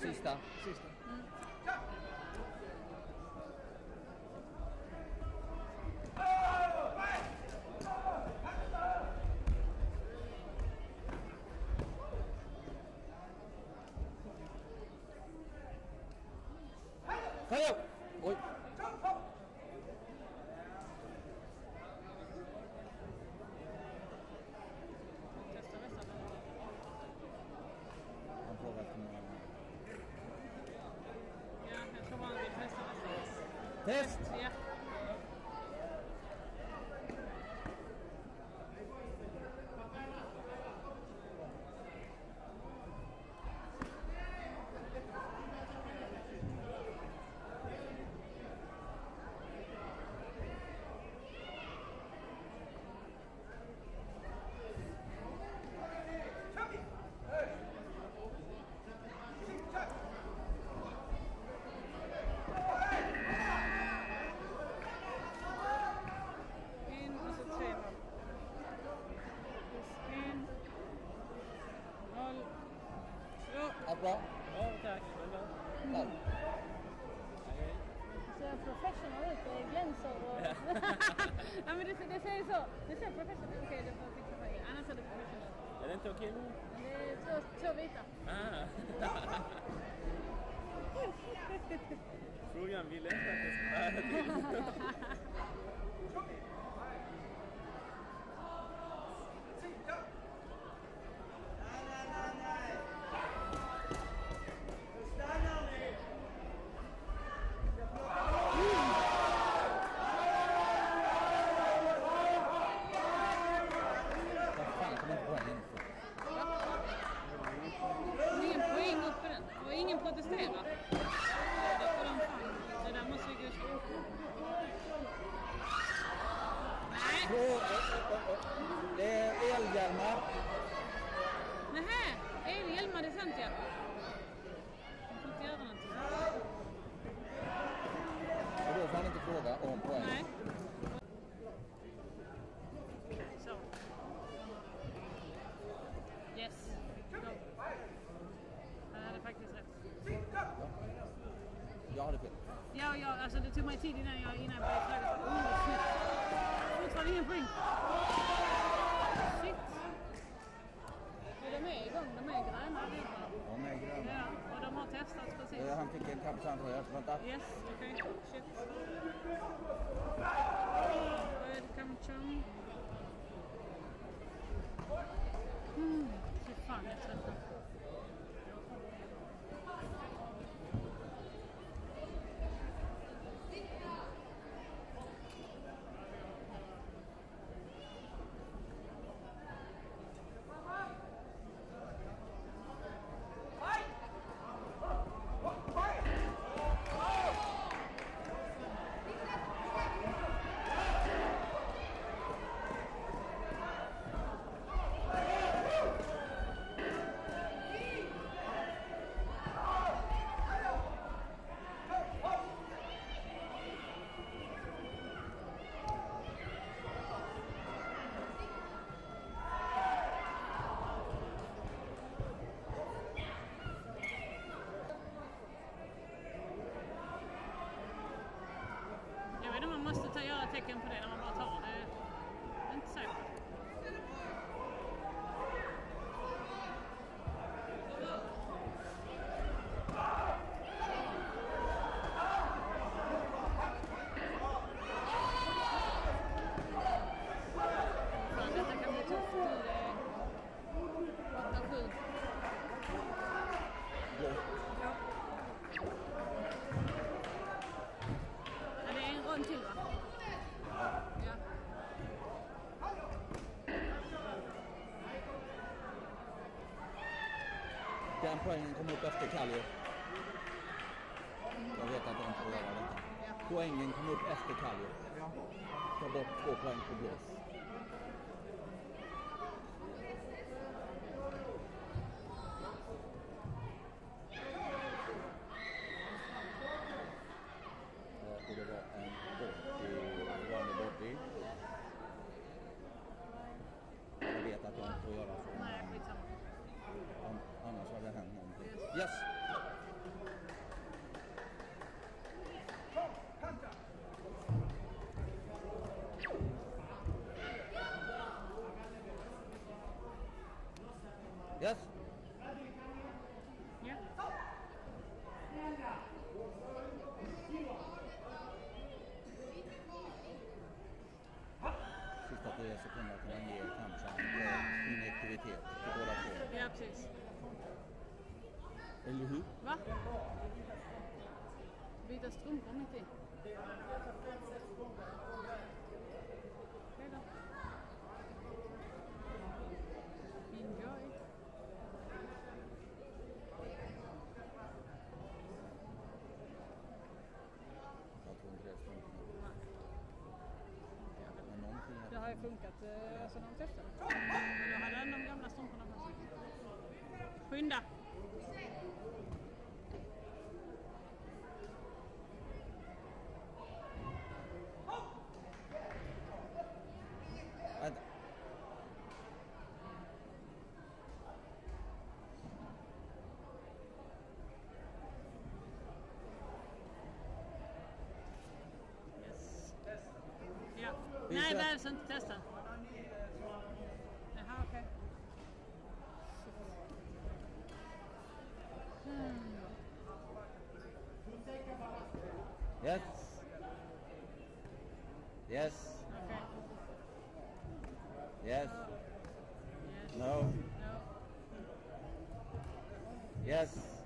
Sexta. Sexta. Test! Två. Allt bra? Ja, tack. Väl bra. Tack. ser professional ut. Det glänser och... ja, men det, det ser så. Det ser professional ut. Okej, det får fixa på det. Annars är det professional. Är det inte okej nu? Men det är två, två vita. Ah. Frågan vill inte att det ska vara till. Vad fan kom inte poäng in? Ingen poäng upp på den. Och ingen protesterar. Det får de fan. Det där måste vi gå och Nej! Två... ö, ö, ö. Det är elhjälmar. Nähä! Elhjälmar, det är sant ja. De får inte göra någonting. Och då får han inte fråga om poäng. Nej. Så. Yes. Go. Jag hade faktiskt rätt. Jag hade fel. Ja, ja, alltså det tog mig tid innan jag, innan jag började fråga. Oh. Fortfarande ingen poäng. Shit. Ja, de är igång. De är gröna. De är gröna. Ja, och de har testats precis. Eh, Han fick en kaptentröja. Vänta. Yes, okej. Shit. Welcome chum. Mm, fy fan jag är trött nu. Jag vet inte om man måste ta, göra tecken på det när man bara tar det. Jag är inte säker. Den poängen kommer upp efter Kallio. Jag vet att jag inte får göra detta. Poängen kommer upp efter Kallio. Ta bort två poäng på blås. Yes! Byta strumpor mitt i. Hej då. Enjoy. Jag tror inte det är strumpor. Men någonting Det har ju funkat eh, alltså de testerna. Men jag hade de gamla strumporna på sig. Skynda! Nej, behövs inte testa. Jaha, okej. Yes! Yes! Okej. Yes! Yes. No! No. Yes!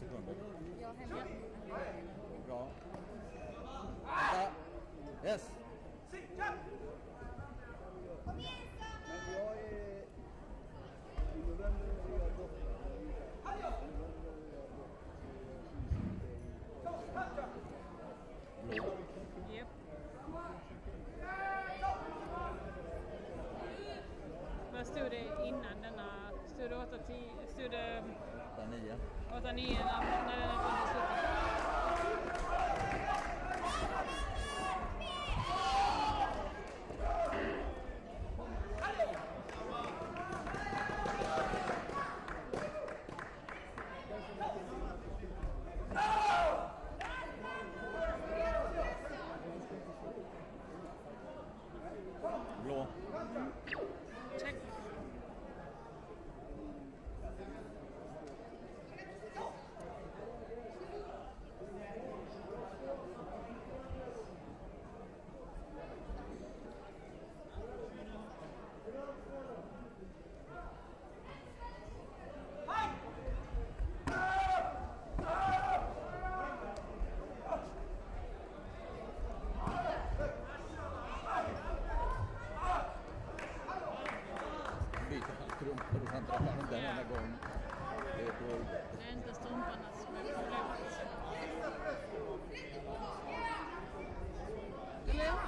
Minut och 30 sekunder. Ja. Bra. Vänta! Yes! Blå. Japp. Vad stod det innan denna? Det 8, 10, stod det 8, 9. 8, 9 när, när den till slutet? Blå. Check. Byter han strumpor och han den Ja. enda gång. Det är dåligt. Det är inte strumporna som är problemet. Eller.